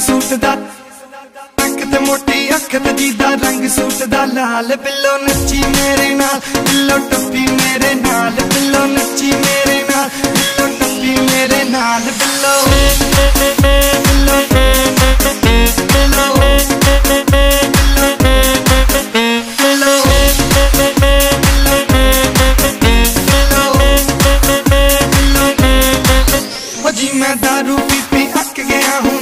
suit दा ਅੱਖ ਤੇ ਮੋਟੀ ਅੱਖ ਤੇ ਜੀਦਾ ਰੰਗ ਸੂਟ ਦਾ ਲਾਲ ਬਿੱਲੋ ਨੱਚੀ ਮੇਰੇ ਨਾਲ ਬਿੱਲੋ ਟੱਪੀ ਮੇਰੇ ਨਾਲ ਬਿੱਲੋ ਨੱਚੀ ਮੇਰੇ ਨਾਲ ਬਿੱਲੋ ਟੱਪੀ ਮੇਰੇ ਨਾਲ ਬਿੱਲੋ जी मैं दारू पी पी अक गया हूँ